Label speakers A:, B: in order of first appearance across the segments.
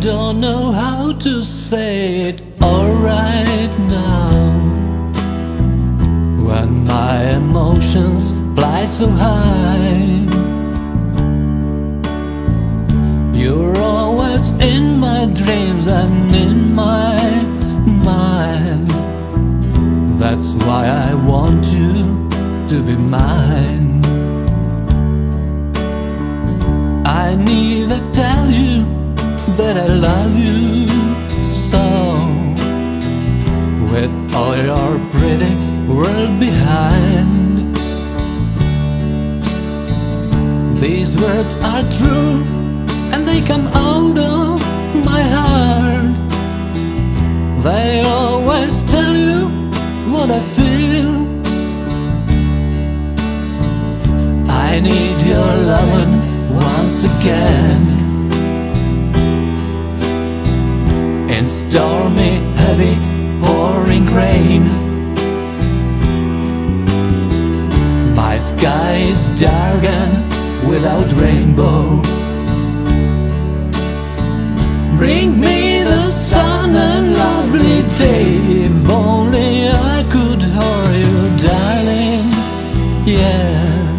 A: don't know how to say it. Alright now. When my emotions fly so high You're always in my dreams and in my mind. That's why I want you to be mine. I need to tell you that I behind. These words are true and they come out of my heart. They always tell you what I feel. I need your loving once again. In stormy, heavy, pouring rain My sky is dark and without rainbow. Bring me the sun and lovely day. If only I could hold you, darling. Yeah.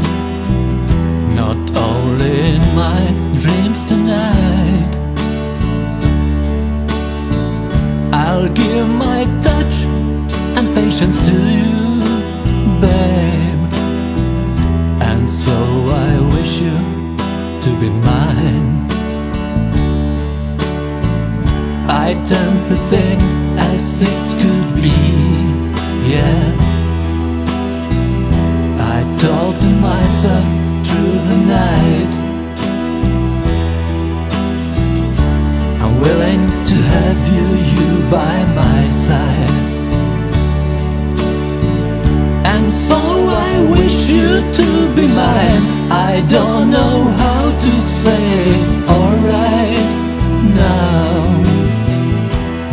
A: Not only in my dreams tonight. I'll give my touch and patience to you, be mine I done the thing as it could be, yeah. I talk to myself through the night. I'm willing to have you, you by my side. And so I wish you to be mine. I don't know to say alright now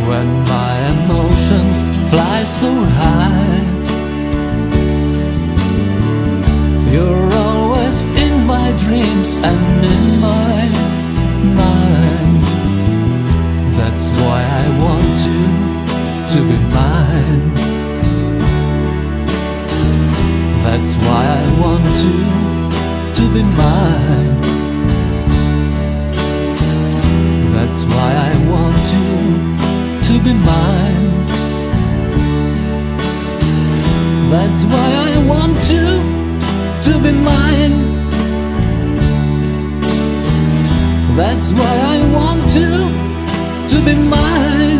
A: when my emotions fly so high. You're always in my dreams and in my mind. That's why I want you to be mine. That's why I want you to be mine. Be mine. That's why I want you to be mine. That's why I want you to be mine.